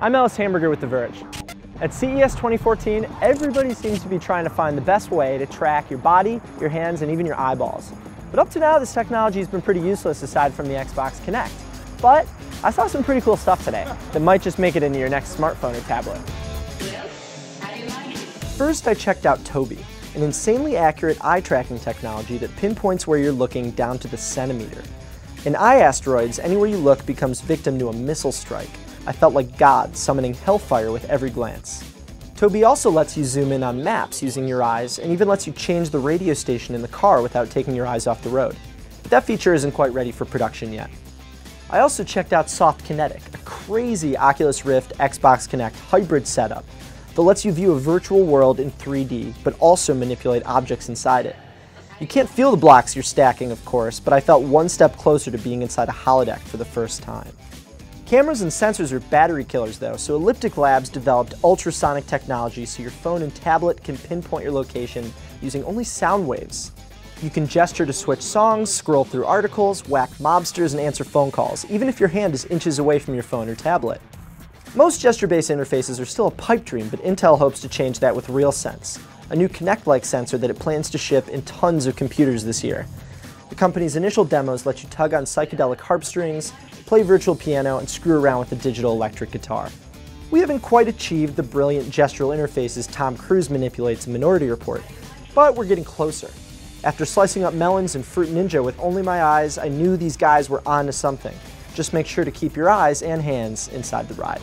I'm Ellis Hamburger with The Verge. At CES 2014, everybody seems to be trying to find the best way to track your body, your hands, and even your eyeballs. But up to now, this technology has been pretty useless aside from the Xbox Kinect. But I saw some pretty cool stuff today that might just make it into your next smartphone or tablet. First, I checked out Tobii, an insanely accurate eye tracking technology that pinpoints where you're looking down to the centimeter. In eye asteroids, anywhere you look becomes victim to a missile strike. I felt like God summoning hellfire with every glance. Tobii also lets you zoom in on maps using your eyes and even lets you change the radio station in the car without taking your eyes off the road. But that feature isn't quite ready for production yet. I also checked out SoftKinetic, a crazy Oculus Rift Xbox Kinect hybrid setup that lets you view a virtual world in 3D, but also manipulate objects inside it. You can't feel the blocks you're stacking, of course, but I felt one step closer to being inside a holodeck for the first time. Cameras and sensors are battery killers though, so Elliptic Labs developed ultrasonic technology so your phone and tablet can pinpoint your location using only sound waves. You can gesture to switch songs, scroll through articles, whack mobsters, and answer phone calls, even if your hand is inches away from your phone or tablet. Most gesture-based interfaces are still a pipe dream, but Intel hopes to change that with RealSense, a new Kinect-like sensor that it plans to ship in tons of computers this year. The company's initial demos let you tug on psychedelic harp strings, play virtual piano, and screw around with a digital electric guitar. We haven't quite achieved the brilliant gestural interfaces Tom Cruise manipulates in Minority Report, but we're getting closer. After slicing up melons and Fruit Ninja with only my eyes, I knew these guys were onto something. Just make sure to keep your eyes and hands inside the ride.